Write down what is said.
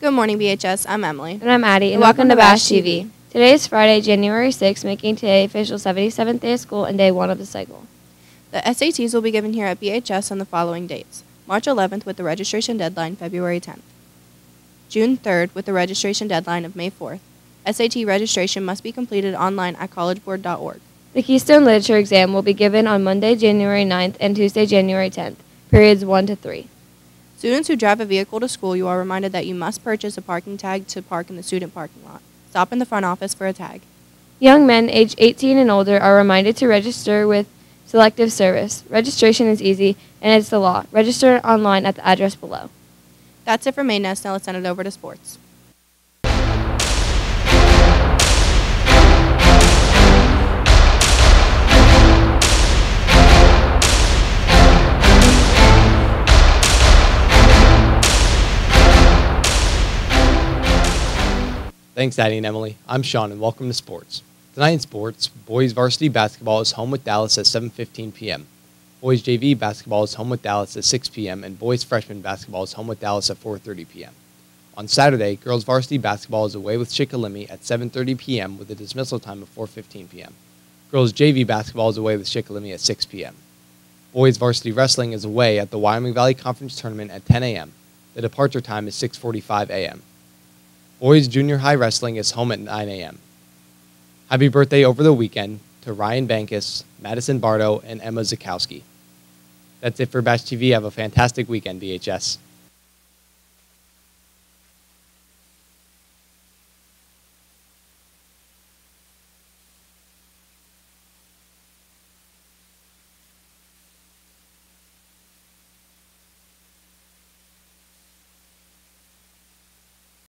Good morning, BHS. I'm Emily. And I'm Addie, and, welcome, welcome to Bash Bash TV. Today is Friday, January 6th, making today official 77th day of school and day one of the cycle. The SATs will be given here at BHS on the following dates March 11th with the registration deadline February 10th, June 3rd with the registration deadline of May 4th. SAT registration must be completed online at collegeboard.org. The Keystone Literature exam will be given on Monday, January 9th and Tuesday, January 10th, periods 1 to 3. Students who drive a vehicle to school, you are reminded that you must purchase a parking tag to park in the student parking lot. Stop in the front office for a tag. Young men aged 18 and older are reminded to register with Selective Service. Registration is easy and it's the law. Register online at the address below. That's it for Main Nest. Now let's send it over to sports. Thanks, Addie and Emily. I'm Sean, and welcome to sports. Tonight in sports, boys varsity basketball is home with Dallas at 7:15 p.m. Boys JV basketball is home with Dallas at 6 p.m. and boys freshman basketball is home with Dallas at 4:30 p.m. On Saturday, girls varsity basketball is away with Shikellamy at 7:30 p.m. with a dismissal time of 4:15 p.m. Girls JV basketball is away with Shikellamy at 6 p.m. Boys varsity wrestling is away at the Wyoming Valley Conference tournament at 10 a.m. The departure time is 6:45 a.m. Boys Junior High Wrestling is home at 9 a.m. Happy birthday over the weekend to Ryan Bankus, Madison Bardo, and Emma Zakowski. That's it for Bash TV. Have a fantastic weekend, BHS.